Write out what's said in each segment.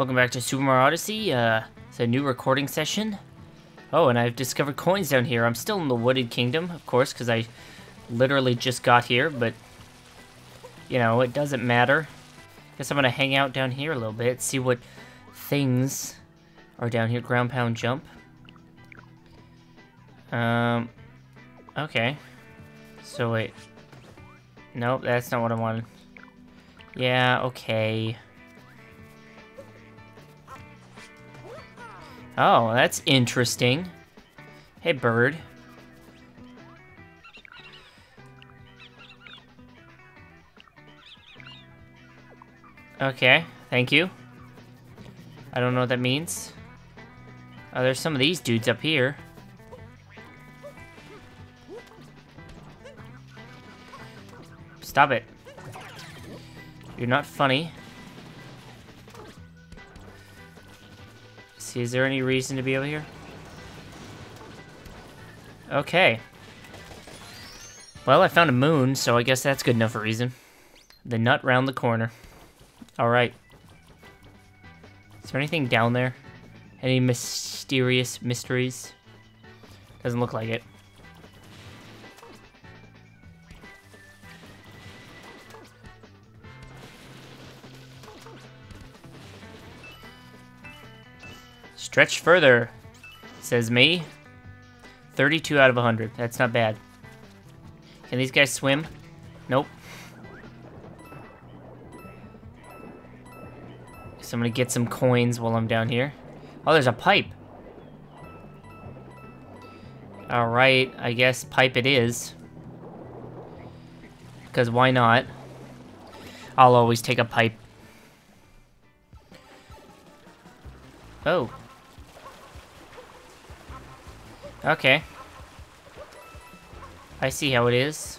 Welcome back to Super Mario Odyssey. Uh, it's a new recording session. Oh, and I've discovered coins down here. I'm still in the Wooded Kingdom, of course, because I literally just got here, but, you know, it doesn't matter. Guess I'm going to hang out down here a little bit, see what things are down here. Ground pound jump. Um, okay. So wait. Nope, that's not what I wanted. Yeah, okay. Oh, that's interesting. Hey, bird. Okay, thank you. I don't know what that means. Oh, there's some of these dudes up here. Stop it. You're not funny. See, is there any reason to be over here? Okay. Well, I found a moon, so I guess that's good enough a reason. The nut round the corner. Alright. Is there anything down there? Any mysterious mysteries? Doesn't look like it. Stretch further, says me. 32 out of 100. That's not bad. Can these guys swim? Nope. So I'm gonna get some coins while I'm down here. Oh, there's a pipe. Alright, I guess pipe it is. Because why not? I'll always take a pipe. Oh. Okay. I see how it is.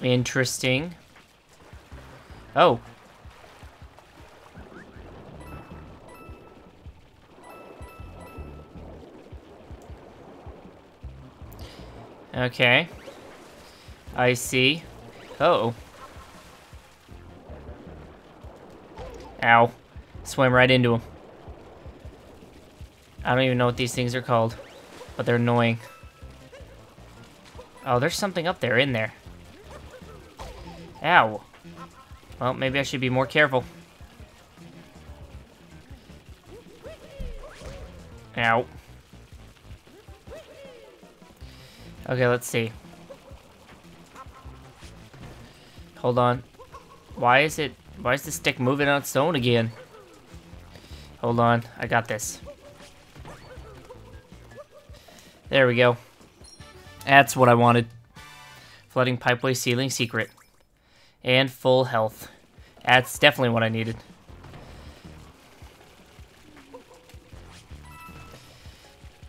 Interesting. Oh. Okay. I see. Oh. Ow. Swim right into him. I don't even know what these things are called, but they're annoying. Oh, there's something up there in there. Ow. Well, maybe I should be more careful. Ow. Okay, let's see. Hold on. Why is it... Why is the stick moving on its own again? Hold on. I got this. There we go. That's what I wanted. Flooding pipeway ceiling secret. And full health. That's definitely what I needed.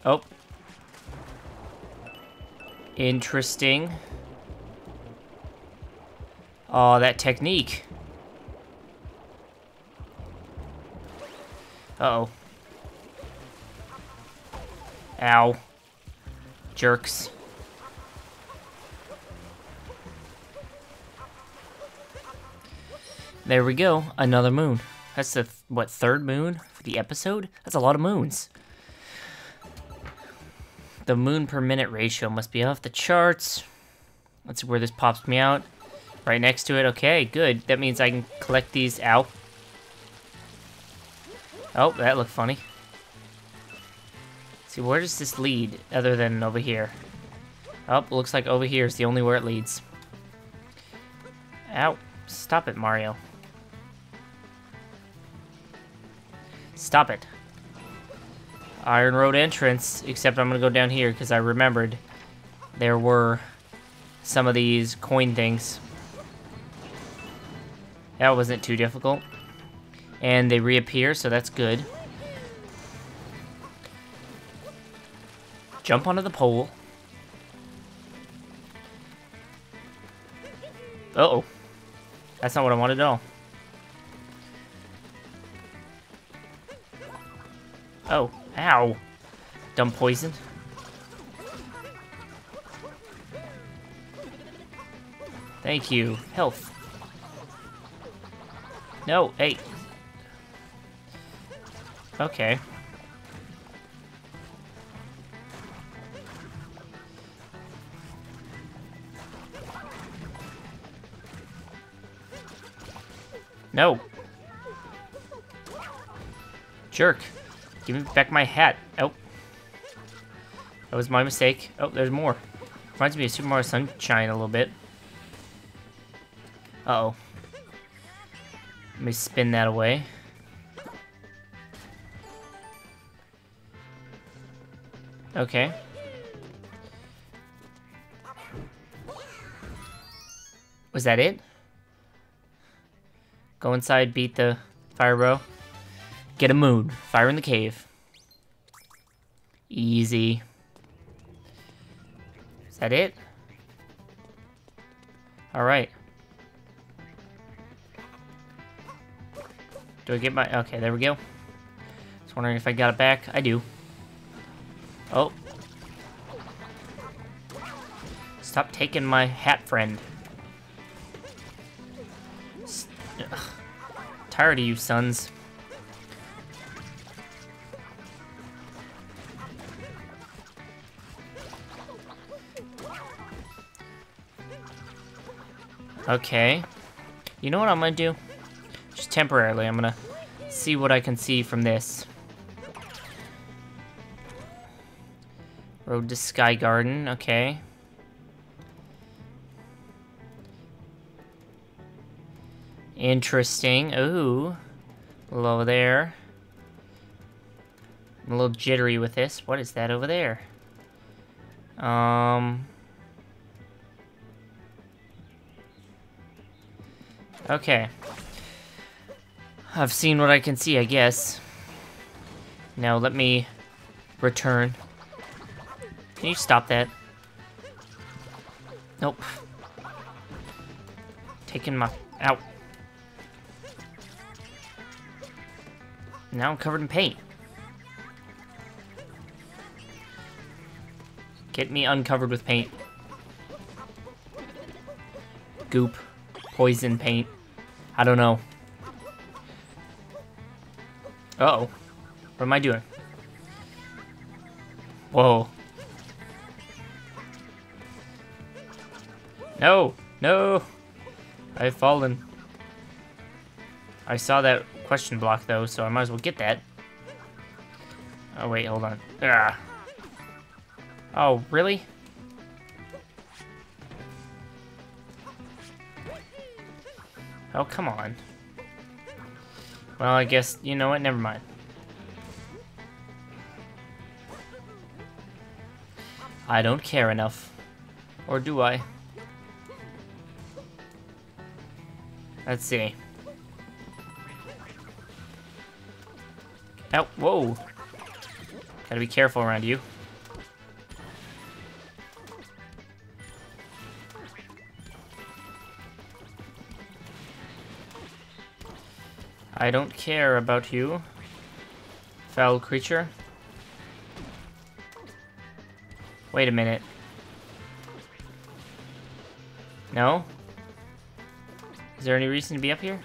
Oh. Interesting. Oh, that technique. Uh oh Ow. Jerks. There we go, another moon. That's the, what, third moon for the episode? That's a lot of moons. The moon per minute ratio must be off the charts. Let's see where this pops me out. Right next to it, okay, good. That means I can collect these out. Oh, that looked funny. Let's see, where does this lead other than over here? Oh, looks like over here is the only where it leads. Ow. Stop it, Mario. Stop it. Iron Road entrance, except I'm gonna go down here because I remembered there were some of these coin things. That wasn't too difficult. And they reappear, so that's good. Jump onto the pole. Uh oh That's not what I wanted at all. Oh, ow. Dumb poison. Thank you. Health. No, hey. Okay. No. Jerk. Give me back my hat. Oh. That was my mistake. Oh, there's more. Reminds me of Super Mario Sunshine a little bit. Uh oh Let me spin that away. Okay. Was that it? Go inside, beat the fire bro. Get a moon. Fire in the cave. Easy. Is that it? Alright. Do I get my... Okay, there we go. Just wondering if I got it back. I do. Oh. Stop taking my hat, friend. Ugh. Tired of you, sons. Okay. You know what I'm gonna do? Just temporarily, I'm gonna see what I can see from this. Road to Sky Garden, okay. Interesting. Ooh. Over there. I'm a little jittery with this. What is that over there? Um... Okay. I've seen what I can see, I guess. Now let me return. Can you stop that? Nope. Taking my... Out. Now I'm covered in paint. Get me uncovered with paint. Goop. Poison paint. I don't know. Uh oh What am I doing? Whoa. No! No! I've fallen. I saw that question block, though, so I might as well get that. Oh, wait, hold on. Ah. Oh, really? Oh, come on. Well, I guess, you know what, never mind. I don't care enough. Or do I? Let's see. Oh, whoa. Gotta be careful around you. I don't care about you, foul creature. Wait a minute. No? Is there any reason to be up here?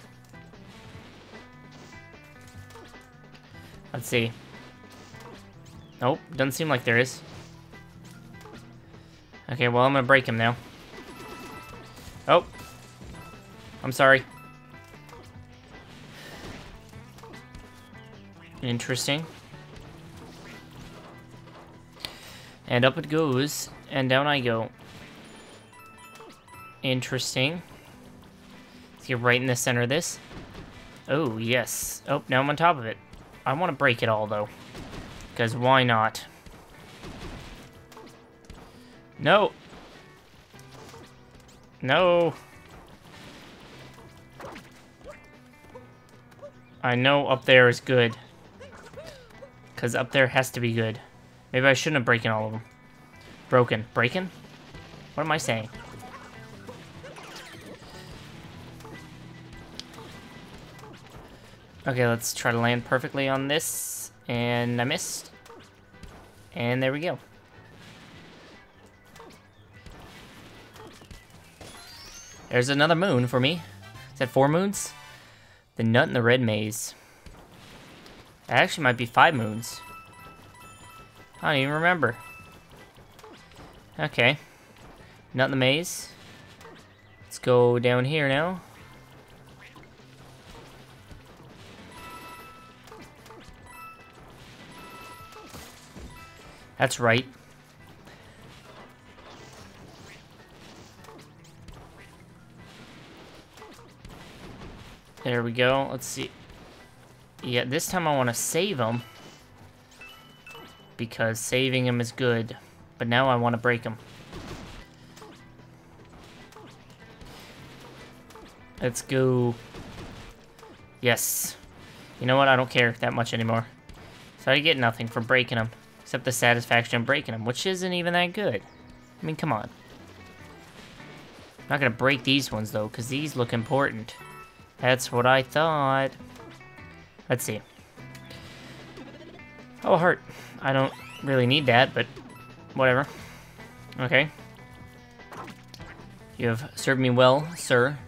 Let's see. Nope, doesn't seem like there is. Okay, well, I'm gonna break him now. Oh. I'm sorry. Interesting. And up it goes, and down I go. Interesting. Get right in the center of this. Oh, yes. Oh, now I'm on top of it. I want to break it all, though. Because why not? No! No! I know up there is good. Because up there has to be good. Maybe I shouldn't have broken all of them. Broken. Breaking? What am I saying? Okay, let's try to land perfectly on this. And I missed. And there we go. There's another moon for me. Is that four moons? The nut in the red maze. That actually might be five moons. I don't even remember. Okay. Nut in the maze. Let's go down here now. That's right. There we go. Let's see. Yeah, this time I want to save him. Because saving him is good. But now I want to break him. Let's go. Yes. You know what? I don't care that much anymore. So I get nothing for breaking him. Except the satisfaction of breaking them, which isn't even that good. I mean, come on. I'm not gonna break these ones, though, because these look important. That's what I thought. Let's see. Oh, heart. I don't really need that, but whatever. Okay. You have served me well, sir.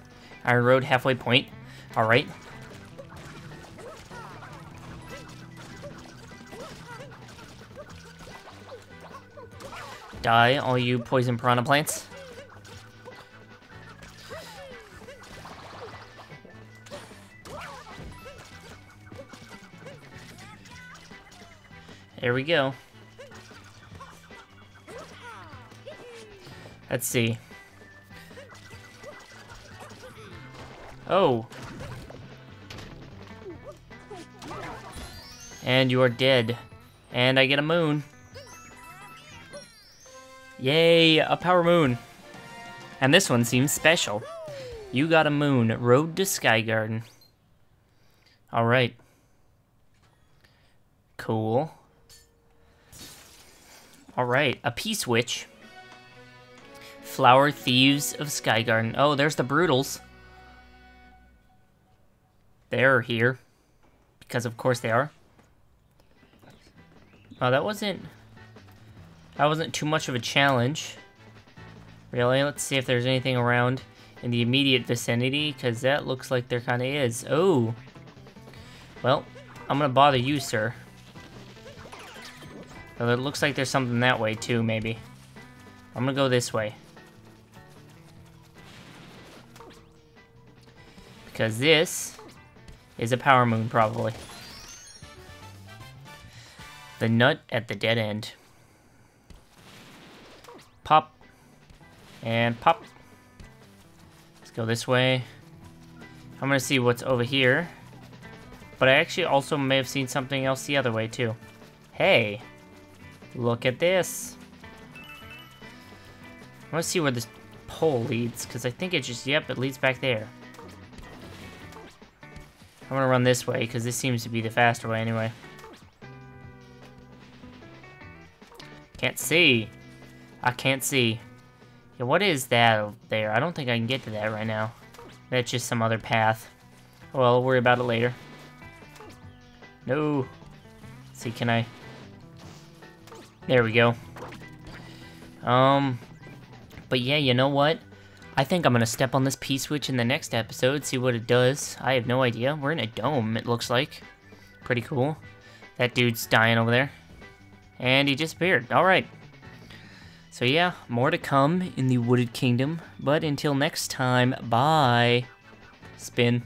Iron Road halfway point. Alright. Die, all you poison piranha plants. There we go. Let's see. Oh. And you are dead. And I get a moon. Yay, a power moon. And this one seems special. You got a moon. Road to Sky Garden. Alright. Cool. Alright, a P-switch. Flower Thieves of Sky Garden. Oh, there's the Broodals. They're here. Because of course they are. Oh, that wasn't... That wasn't too much of a challenge. Really? Let's see if there's anything around in the immediate vicinity, because that looks like there kind of is. Oh. Well, I'm going to bother you, sir. Well, it looks like there's something that way, too, maybe. I'm going to go this way. Because this is a power moon, probably. The nut at the dead end. And pop. Let's go this way. I'm gonna see what's over here. But I actually also may have seen something else the other way, too. Hey. Look at this. I want to see where this pole leads, because I think it just, yep, it leads back there. I'm gonna run this way, because this seems to be the faster way anyway. Can't see. I can't see. Yeah, what is that there? I don't think I can get to that right now. That's just some other path. Well, I'll worry about it later. No. Let's see, can I... There we go. Um, but yeah, you know what? I think I'm gonna step on this P-switch in the next episode, see what it does. I have no idea. We're in a dome, it looks like. Pretty cool. That dude's dying over there. And he disappeared. Alright. So yeah, more to come in the Wooded Kingdom. But until next time, bye. Spin.